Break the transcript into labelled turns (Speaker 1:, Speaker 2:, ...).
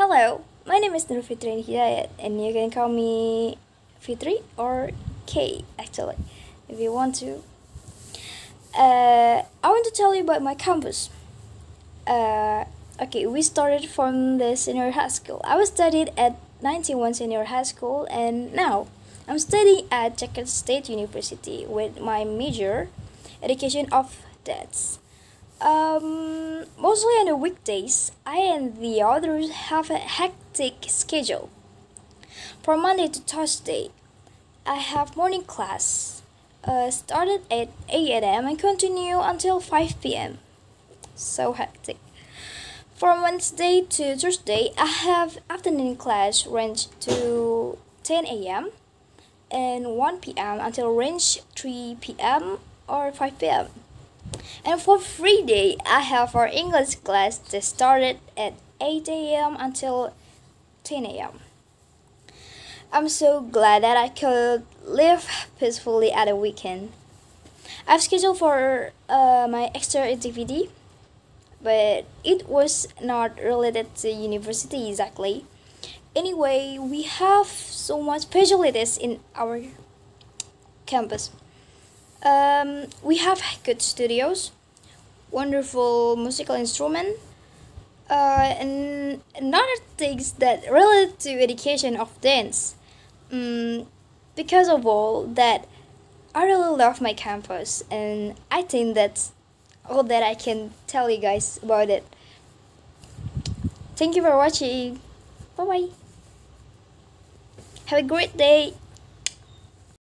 Speaker 1: Hello, my name is Nur Fitri Hidayat, and you can call me Fitri or Kei actually, if you want to. Uh, I want to tell you about my campus. Uh, okay, we started from the senior high school. I was studied at 91 Senior High School, and now I'm studying at Jakarta State University with my major, Education of Dance. Um, mostly on the weekdays, I and the others have a hectic schedule. From Monday to Thursday, I have morning class. Uh, started at 8 a.m. and continue until 5 p.m. So hectic. From Wednesday to Thursday, I have afternoon class range to 10 a.m. and 1 p.m. until range 3 p.m. or 5 p.m. And for Friday, I have our English class that started at 8 a.m. until 10 a.m. I'm so glad that I could live peacefully at a weekend. I've scheduled for uh, my extra activity, but it was not related to university exactly. Anyway, we have so much facilities in our campus. Um, we have good studios, wonderful musical instrument, uh, and another things that relate to education of dance. Um, because of all that, I really love my campus, and I think that's all that I can tell you guys about it. Thank you for watching. Bye bye. Have a great day.